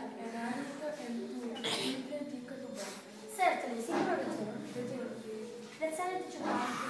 like an addict and di simply